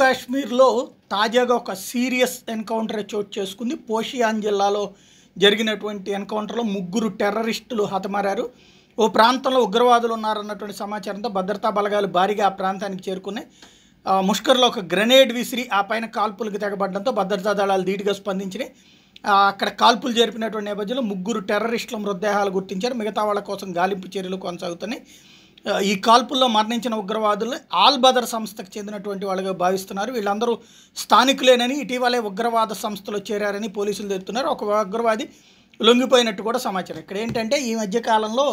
కాశ్మీర్లో తాజాగా ఒక సీరియస్ ఎన్కౌంటర్ చోటు చేసుకుంది. పోషియాన్ జిల్లాలో జరిగినటువంటి ఎన్కౌంటర్లో ముగ్గురు టెర్రరిస్టులు హతమారారు. ఓ ప్రాంతంలో ఉగ్రవాదులు ఉన్నారన్నటువంటి సమాచారంతో భద్రతా బలగాలు భారీగా ఆ ప్రాంతానికి చేరుకున్నాయి. ముష్కర్లో ఒక గ్రెనేడ్ విసిరి ఆ పైన కాల్పులకు తెగబడడంతో భద్రతా దళాలు ధీటుగా స్పందించినాయి. అక్కడ కాల్పులు జరిపినటువంటి నేపథ్యంలో ముగ్గురు టెర్రరిస్టుల మృతదేహాలు గుర్తించారు. మిగతా వాళ్ళ కోసం గాలింపు చర్యలు కొనసాగుతున్నాయి. ఈ కాల్పుల్లో మరణించిన ఉగ్రవాదులు ఆల్ బదర్ సంస్థకు చెందినటువంటి వాళ్ళుగా భావిస్తున్నారు. వీళ్ళందరూ స్థానికులేనని ఇటీవలే ఉగ్రవాద సంస్థలో చేరారని పోలీసులు తెలుపుతున్నారు. ఒక ఉగ్రవాది లొంగిపోయినట్టు కూడా సమాచారం. ఇక్కడ ఏంటంటే ఈ మధ్య కాలంలో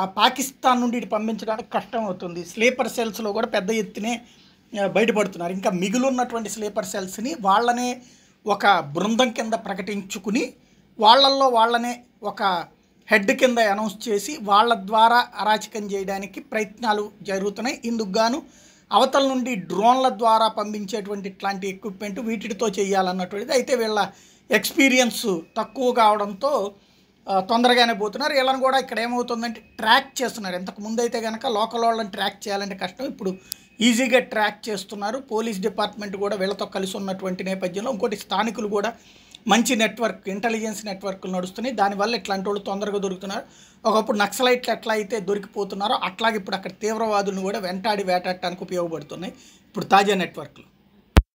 ఆ పాకిస్తాన్ నుండి ఇటు పంపించడానికి కష్టం అవుతుంది. స్లీపర్ సెల్స్లో కూడా పెద్ద ఎత్తునే బయటపడుతున్నారు. ఇంకా మిగులున్నటువంటి స్లీపర్ సెల్స్ని వాళ్ళనే ఒక బృందం కింద ప్రకటించుకుని వాళ్ళల్లో వాళ్ళనే ఒక హెడ్ కింద అనౌన్స్ చేసి వాళ్ళ ద్వారా అరాచకం చేయడానికి ప్రయత్నాలు జరుగుతున్నాయి. ఇందుకు గాను అవతల నుండి డ్రోన్ల ద్వారా పంపించేటువంటి ఇట్లాంటి ఎక్విప్మెంట్ వీటితో చేయాలన్నటువంటిది అయితే వీళ్ళ ఎక్స్పీరియన్స్ తక్కువ కావడంతో తొందరగానే పోతున్నారు. వీళ్ళని కూడా ఇక్కడ ఏమవుతుందంటే ట్రాక్ చేస్తున్నారు. ఇంతకు ముందైతే కనుక లోకల్ వాళ్ళని ట్రాక్ చేయాలంటే కష్టం. ఇప్పుడు ఈజీగా ట్రాక్ చేస్తున్నారు. పోలీస్ డిపార్ట్మెంట్ కూడా వీళ్ళతో కలిసి ఉన్నటువంటి నేపథ్యంలో ఇంకోటి స్థానికులు కూడా మంచి నెట్వర్క్ ఇంటెలిజెన్స్ నెట్వర్క్లు నడుస్తున్నాయి. దానివల్ల ఇట్లాంటి వాళ్ళు తొందరగా దొరుకుతున్నారు. ఒకప్పుడు నక్సలైట్లు ఎట్లా అయితే దొరికిపోతున్నారో అట్లాగే ఇప్పుడు అక్కడ తీవ్రవాదులను కూడా వెంటాడి వేటాడటానికి ఉపయోగపడుతున్నాయి. ఇప్పుడు తాజా నెట్వర్క్లు.